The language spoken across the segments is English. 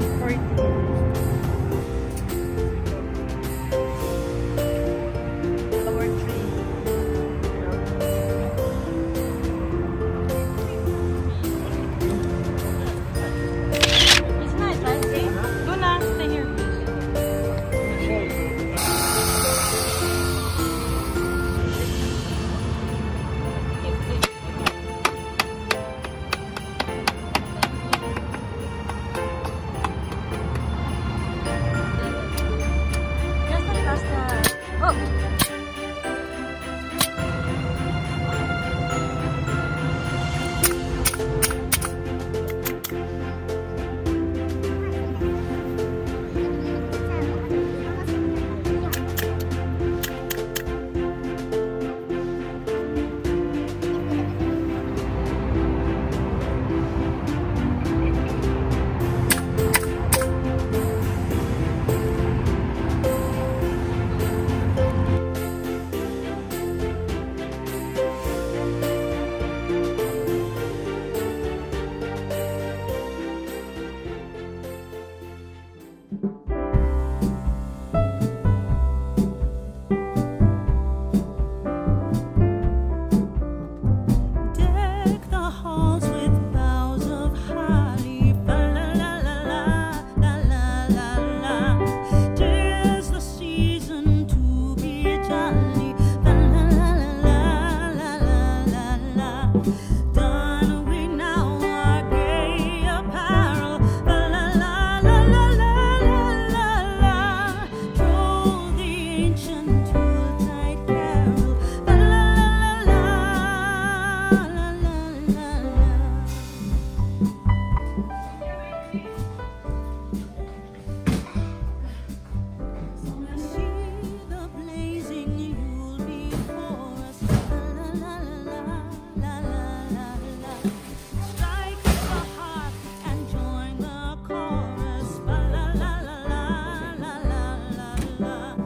just for you.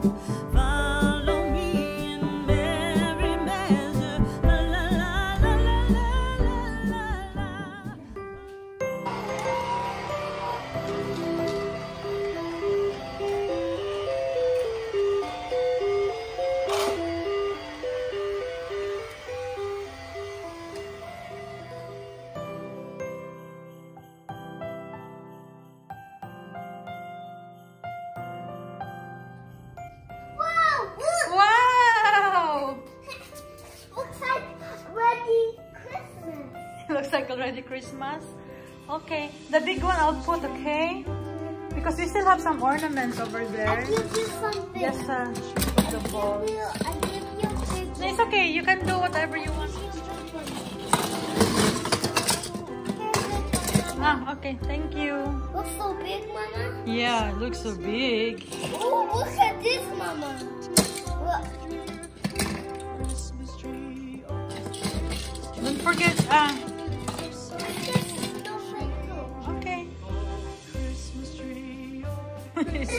Thank you. Like already Christmas. Okay, the big one I'll put, okay? Because we still have some ornaments over I there. give you something. Just uh, put the I give you, I give you It's okay, you can do whatever you want. Ah, okay, thank you. Looks so big, Mama. Yeah, it looks so big. Oh, look at this, Mama. Look. Don't forget, ah, This You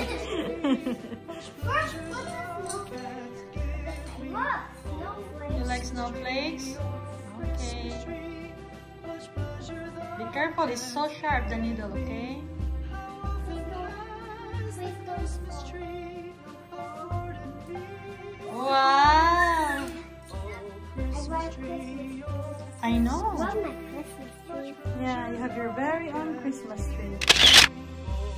like snowflakes? Okay. Be careful, it's so sharp, the needle, okay? Wow! I know. Yeah, you have your very own Christmas tree.